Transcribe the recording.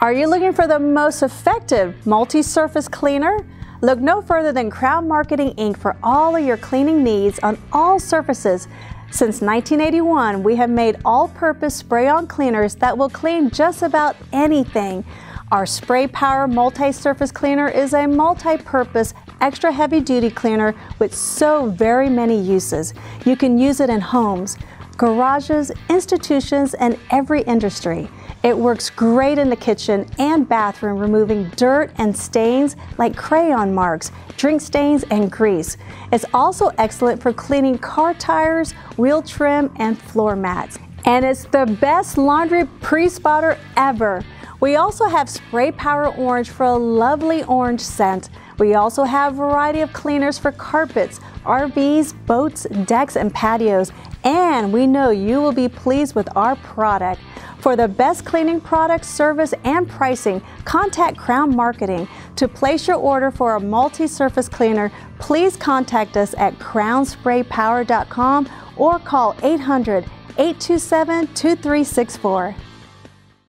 Are you looking for the most effective multi-surface cleaner? Look no further than Crown Marketing Inc. for all of your cleaning needs on all surfaces. Since 1981, we have made all-purpose spray-on cleaners that will clean just about anything. Our Spray Power Multi-Surface Cleaner is a multi-purpose, extra heavy-duty cleaner with so very many uses. You can use it in homes, garages, institutions, and every industry. It works great in the kitchen and bathroom, removing dirt and stains like crayon marks, drink stains, and grease. It's also excellent for cleaning car tires, wheel trim, and floor mats. And it's the best laundry pre-spotter ever. We also have Spray Power Orange for a lovely orange scent. We also have a variety of cleaners for carpets, RVs, boats, decks, and patios. And we know you will be pleased with our product. For the best cleaning product, service, and pricing, contact Crown Marketing. To place your order for a multi-surface cleaner, please contact us at crownspraypower.com or call 800 827 2364.